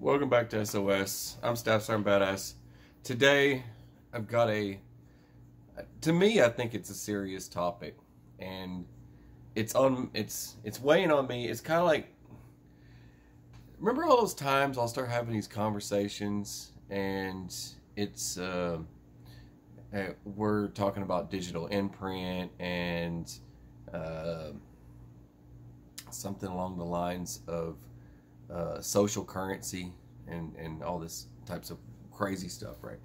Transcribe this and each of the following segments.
Welcome back to SOS. I'm Staff Sergeant Badass. Today, I've got a. To me, I think it's a serious topic, and it's on. It's it's weighing on me. It's kind of like. Remember all those times I'll start having these conversations, and it's uh, we're talking about digital imprint and uh, something along the lines of uh, social currency and, and all this types of crazy stuff, right?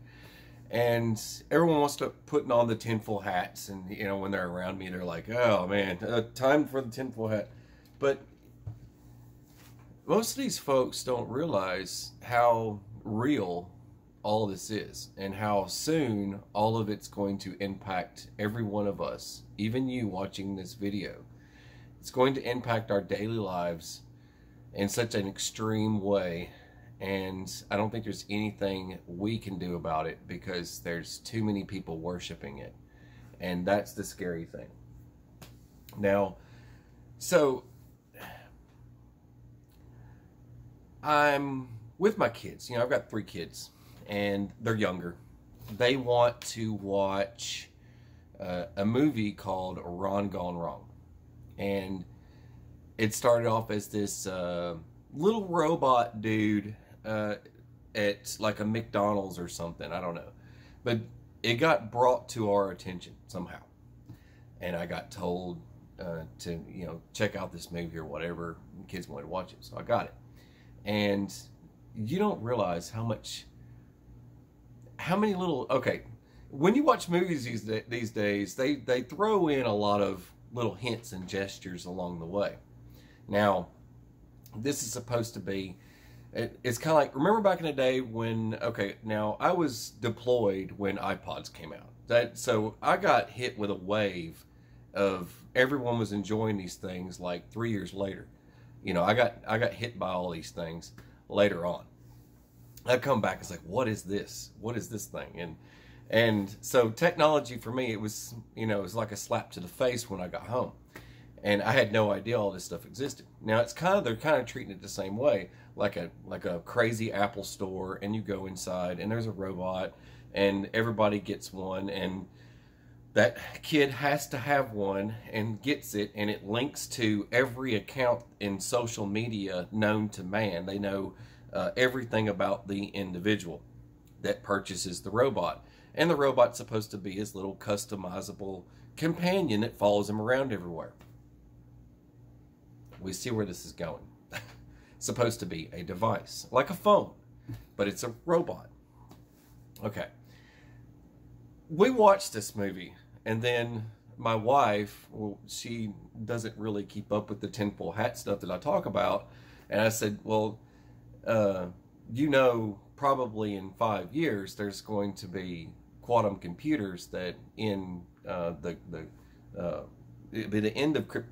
And everyone wants to putting on the tinfoil hats, and you know when they're around me, they're like, "Oh man, uh, time for the tinfoil hat." But most of these folks don't realize how real all this is and how soon all of it's going to impact every one of us, even you watching this video. It's going to impact our daily lives in such an extreme way and I don't think there's anything we can do about it because there's too many people worshiping it. And that's the scary thing. Now, so I'm with my kids. You know, I've got three kids and they're younger. They want to watch uh, a movie called Ron Gone Wrong. And it started off as this uh, little robot dude uh, at like a McDonald's or something. I don't know. But it got brought to our attention somehow. And I got told uh, to, you know, check out this movie or whatever. Kids wanted to watch it. So I got it. And you don't realize how much how many little okay when you watch movies these these days they they throw in a lot of little hints and gestures along the way now this is supposed to be it, it's kind of like remember back in the day when okay now i was deployed when ipods came out that so i got hit with a wave of everyone was enjoying these things like three years later you know i got i got hit by all these things later on I come back, it's like, what is this? What is this thing? And and so technology for me, it was you know, it was like a slap to the face when I got home, and I had no idea all this stuff existed. Now it's kind of they're kind of treating it the same way, like a like a crazy Apple store, and you go inside and there's a robot, and everybody gets one, and that kid has to have one and gets it, and it links to every account in social media known to man. They know uh, everything about the individual that purchases the robot. And the robot's supposed to be his little customizable companion that follows him around everywhere. We see where this is going. supposed to be a device, like a phone, but it's a robot. Okay. We watched this movie, and then my wife, well, she doesn't really keep up with the tinfoil hat stuff that I talk about. And I said, well, uh, you know, probably in five years, there's going to be quantum computers that in uh, the the uh, be the end of crypt,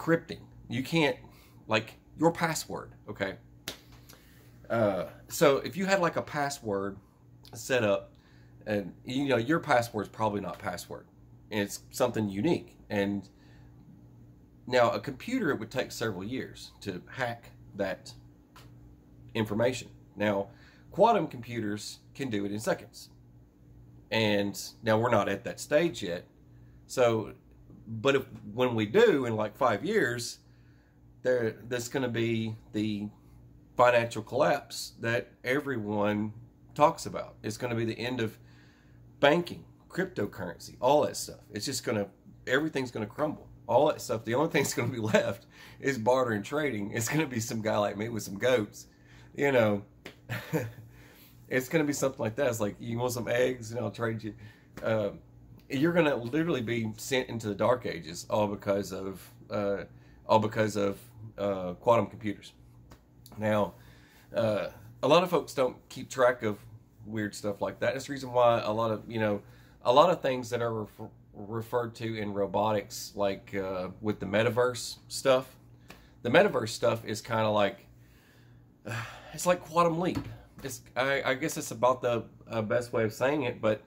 uh, uh, crypting. You can't like your password. Okay. Uh, so if you had like a password set up, and you know your password is probably not password, and it's something unique. And now a computer it would take several years to hack that information. Now, quantum computers can do it in seconds. And now we're not at that stage yet. So, but if, when we do in like five years, there that's going to be the financial collapse that everyone talks about. It's going to be the end of banking, cryptocurrency, all that stuff. It's just going to everything's going to crumble all that stuff. The only thing that's going to be left is barter and trading. It's going to be some guy like me with some goats, you know. it's going to be something like that. It's like you want some eggs, and I'll trade you. Uh, you're going to literally be sent into the dark ages, all because of uh, all because of uh, quantum computers. Now, uh, a lot of folks don't keep track of weird stuff like that. That's the reason why a lot of you know a lot of things that are refer- referred to in robotics, like uh, with the metaverse stuff. The metaverse stuff is kind of like uh, it's like quantum leap. It's I, I guess it's about the uh, best way of saying it, but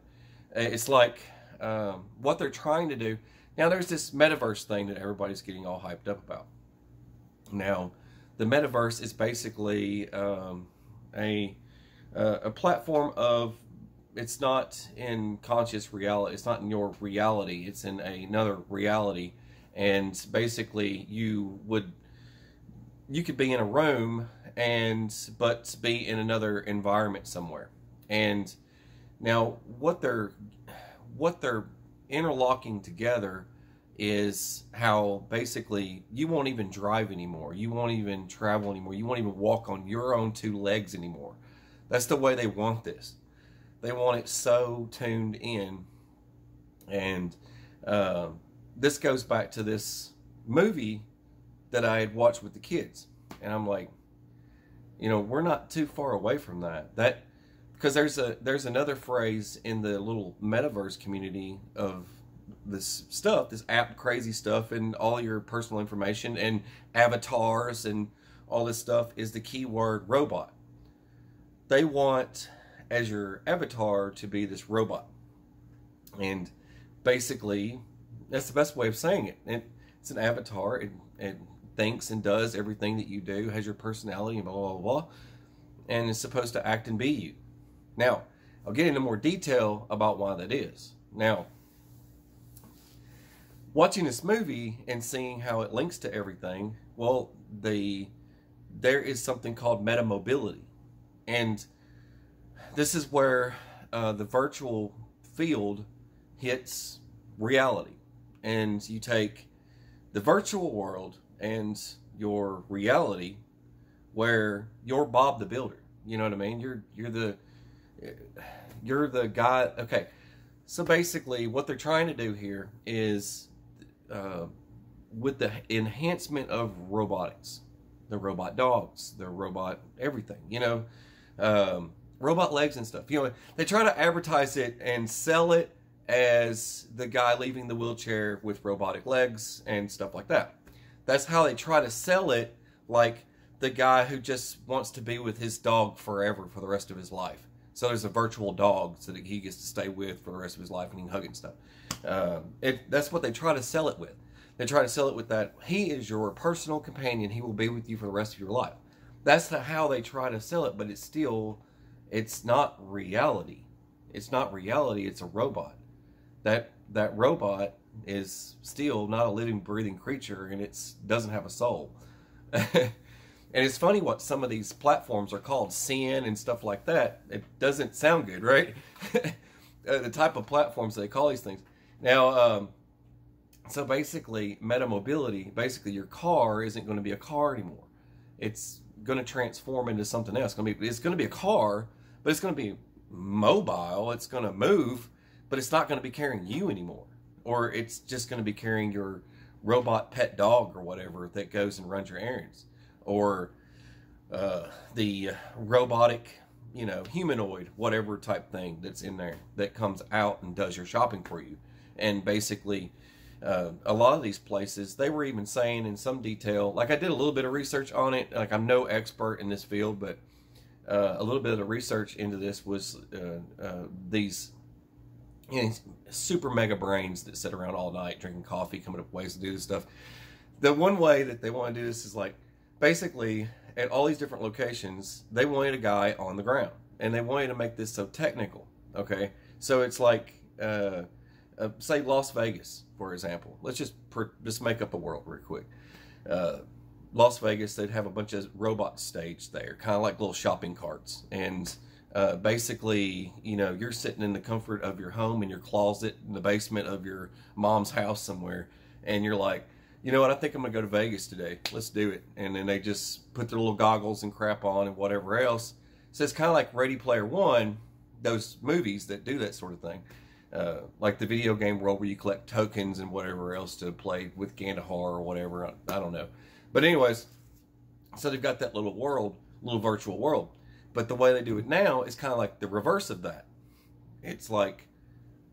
it's like um, what they're trying to do. Now there's this metaverse thing that everybody's getting all hyped up about. Now the metaverse is basically um, a uh, a platform of it's not in conscious reality. It's not in your reality. It's in another reality, and basically you would you could be in a room and but be in another environment somewhere. And now what they're what they're interlocking together is how basically you won't even drive anymore. You won't even travel anymore. You won't even walk on your own two legs anymore. That's the way they want this. They want it so tuned in. And uh, this goes back to this movie that I had watched with the kids. And I'm like, you know, we're not too far away from that. That because there's a there's another phrase in the little metaverse community of this stuff, this app crazy stuff, and all your personal information and avatars and all this stuff is the keyword robot. They want as your avatar to be this robot. And basically, that's the best way of saying it. it it's an avatar. It, it thinks and does everything that you do, has your personality, and blah, blah, blah, and is supposed to act and be you. Now, I'll get into more detail about why that is. Now, watching this movie and seeing how it links to everything, well, the there is something called meta mobility, and this is where uh, the virtual field hits reality, and you take the virtual world and your reality, where you're Bob the Builder. You know what I mean? You're you're the you're the guy. Okay, so basically, what they're trying to do here is uh, with the enhancement of robotics, the robot dogs, the robot everything, you know, um, robot legs and stuff. You know, they try to advertise it and sell it as the guy leaving the wheelchair with robotic legs and stuff like that. That's how they try to sell it, like the guy who just wants to be with his dog forever for the rest of his life. So there's a virtual dog so that he gets to stay with for the rest of his life and he can hug it and stuff. Um, it, that's what they try to sell it with. They try to sell it with that he is your personal companion. He will be with you for the rest of your life. That's the, how they try to sell it, but it's still, it's not reality. It's not reality. It's a robot. That that robot is still not a living, breathing creature, and it doesn't have a soul. and it's funny what some of these platforms are called, sin and stuff like that. It doesn't sound good, right? uh, the type of platforms they call these things. Now, um, so basically, meta mobility, basically your car isn't going to be a car anymore. It's going to transform into something else. It's going to be, it's going to be a car, but it's going to be mobile. It's going to move, but it's not going to be carrying you anymore. Or it's just going to be carrying your robot pet dog or whatever that goes and runs your errands. Or uh, the robotic you know, humanoid, whatever type thing that's in there that comes out and does your shopping for you. And basically, uh, a lot of these places, they were even saying in some detail, like I did a little bit of research on it. Like I'm no expert in this field, but uh, a little bit of research into this was uh, uh these you know, super mega brains that sit around all night drinking coffee, coming up with ways to do this stuff. The one way that they want to do this is like basically at all these different locations, they wanted a guy on the ground, and they wanted to make this so technical. Okay, so it's like, uh, uh, say Las Vegas, for example. Let's just just make up a world real quick. Uh, Las Vegas, they'd have a bunch of robots staged there, kind of like little shopping carts, and uh, basically, you know, you're sitting in the comfort of your home in your closet in the basement of your mom's house somewhere, and you're like, you know what, I think I'm going to go to Vegas today. Let's do it. And then they just put their little goggles and crap on and whatever else. So it's kind of like Ready Player One, those movies that do that sort of thing. Uh, like the video game world where you collect tokens and whatever else to play with Gandahar or whatever. I, I don't know. But anyways, so they've got that little world, little virtual world. But the way they do it now is kind of like the reverse of that. It's like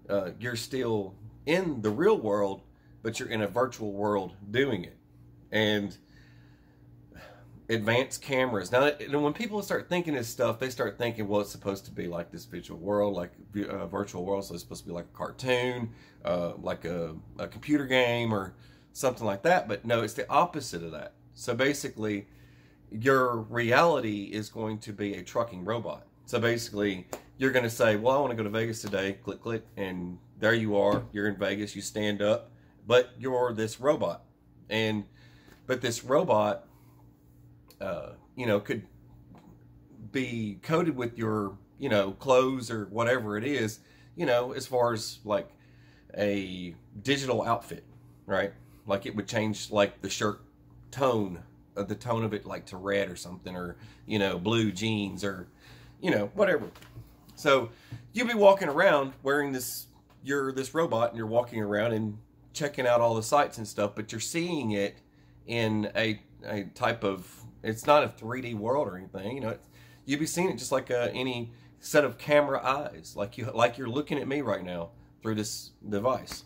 uh, you're still in the real world, but you're in a virtual world doing it. And advanced cameras. Now, when people start thinking this stuff, they start thinking, well, it's supposed to be like this visual world, like uh, virtual world, so it's supposed to be like a cartoon, uh, like a, a computer game or something like that. But no, it's the opposite of that. So basically, your reality is going to be a trucking robot. So basically, you're going to say, "Well, I want to go to Vegas today." Click, click, and there you are. You're in Vegas. You stand up, but you're this robot, and but this robot, uh, you know, could be coated with your, you know, clothes or whatever it is, you know, as far as like a digital outfit, right? Like it would change like the shirt tone, uh, the tone of it, like to red or something, or you know, blue jeans or you know, whatever. So you'll be walking around wearing this. You're this robot, and you're walking around and checking out all the sites and stuff, but you're seeing it in a a type of. It's not a 3D world or anything, you know. You'd be seeing it just like uh, any set of camera eyes, like you like you're looking at me right now through this device.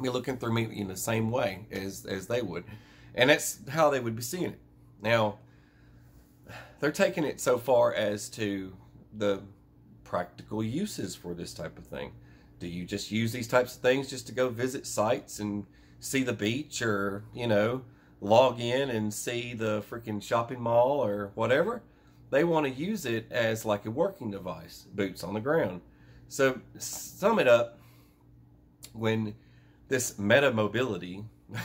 Be looking through me in the same way as as they would, and that's how they would be seeing it. Now, they're taking it so far as to the practical uses for this type of thing. Do you just use these types of things just to go visit sites and see the beach or, you know, log in and see the freaking shopping mall or whatever? They want to use it as like a working device, boots on the ground. So, sum it up when this meta mobility,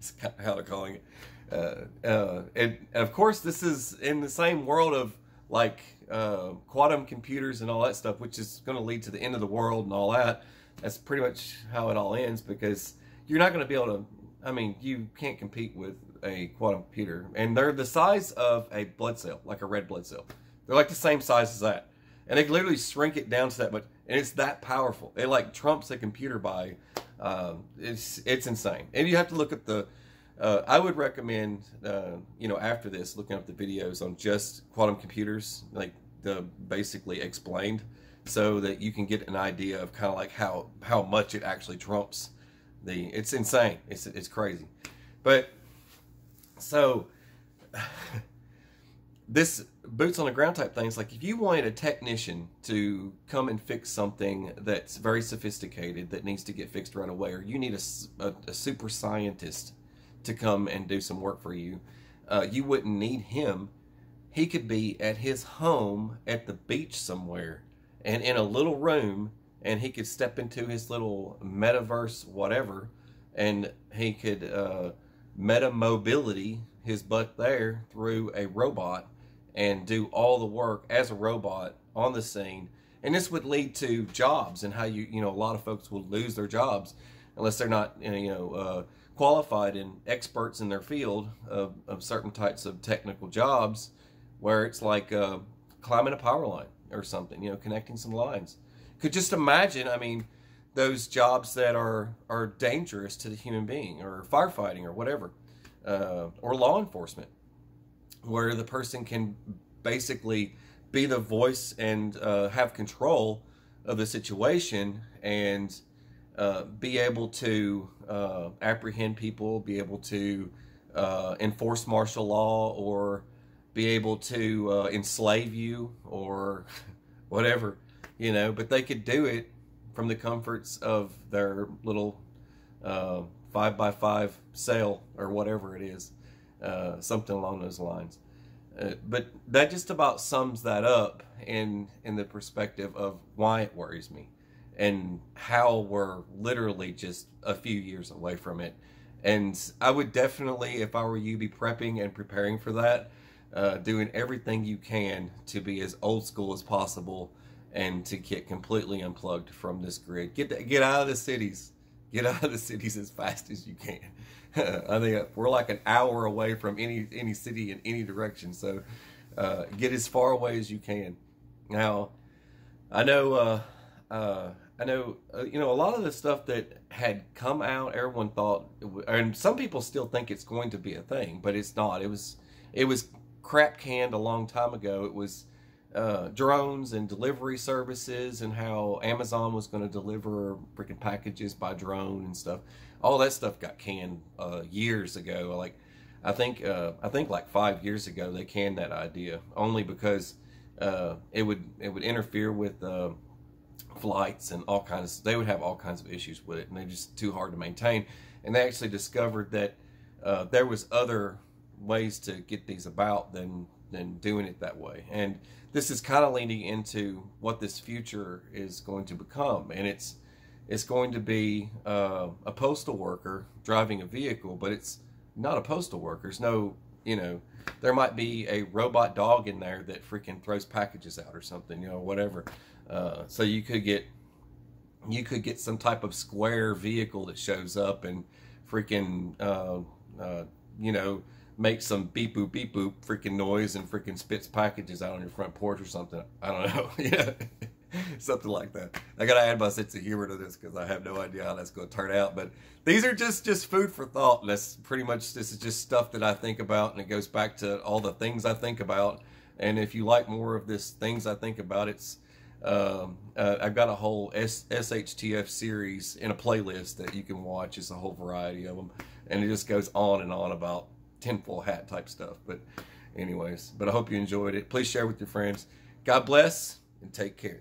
is how they're calling it, uh, uh, and, and, of course, this is in the same world of like uh, quantum computers and all that stuff, which is going to lead to the end of the world and all that. That's pretty much how it all ends because you're not going to be able to. I mean, you can't compete with a quantum computer, and they're the size of a blood cell, like a red blood cell. They're like the same size as that, and they literally shrink it down to that much, and it's that powerful. It like trumps a computer by. Um, it's it's insane, and you have to look at the uh, I would recommend, uh, you know, after this, looking up the videos on just quantum computers, like the basically explained, so that you can get an idea of kind of like how how much it actually trumps the. It's insane. It's it's crazy, but so this boots on the ground type things like if you wanted a technician to come and fix something that's very sophisticated that needs to get fixed right away or you need a, a, a super scientist to come and do some work for you. Uh, you wouldn't need him. He could be at his home at the beach somewhere and in a little room, and he could step into his little metaverse, whatever, and he could uh, meta mobility his butt there through a robot and do all the work as a robot on the scene. And this would lead to jobs and how you, you know, a lot of folks will lose their jobs unless they're not, you know, uh, qualified and experts in their field of, of certain types of technical jobs where it's like uh, climbing a power line or something, you know, connecting some lines. Could just imagine, I mean, those jobs that are, are dangerous to the human being or firefighting or whatever, uh, or law enforcement, where the person can basically be the voice and uh, have control of the situation and uh, be able to uh, apprehend people, be able to uh, enforce martial law, or be able to uh, enslave you, or whatever, you know. But they could do it from the comforts of their little uh, five by five cell or whatever it is, something along those lines. but that just about sums that up in in the perspective of why it worries me and how we're literally just a few years away from it. And I would definitely, if I were you, be prepping and preparing for that, uh, doing everything you can to be as old school as possible and to get completely unplugged from this grid. Get get out of the cities. Get out of the cities as fast as you can. I think we're like an hour away from any any city in any direction. So uh, get as far away as you can. Now, I know. Uh, uh I know, uh, you know, a lot of the stuff that had come out, everyone thought, and some people still think it's going to be a thing, but it's not. It was, it was crap canned a long time ago. It was uh, drones and delivery services, and how Amazon was going to deliver freaking packages by drone and stuff. All that stuff got canned uh, years ago. Like, I think, uh, I think like five years ago they canned that idea only because uh, it would, it would interfere with uh, flights and all kinds. They would have all kinds of issues with it, and they're just too hard to maintain. And they actually discovered that uh, there was other ways to get these about than than doing it that way. And this is kind of leaning into what this future is going to become, and it's it's going to be uh, a postal worker driving a vehicle, but it's not a postal worker. There's no, you know, there might be a robot dog in there that freaking throws packages out or something, you know, whatever. Uh, so you could get you could get some type of square vehicle that shows up and freaking uh, uh, you know makes some beep boop beep boop freaking noise and freaking spits packages out on your front porch or something. I don't know. yeah. something like that. I gotta add my sense of humor to this because I have no idea how that's to turn out. But these are just just food for thought. And that's pretty much this is just stuff that I think about, and it goes back to all the things I think about. And if you like more of this things I think about, it's um, uh, I've got a whole S- SHTF series in a playlist that you can watch. It's a whole variety of them, and it just goes on and on about tinfoil hat type stuff. But anyways, but I hope you enjoyed it. Please share with your friends. God bless and take care.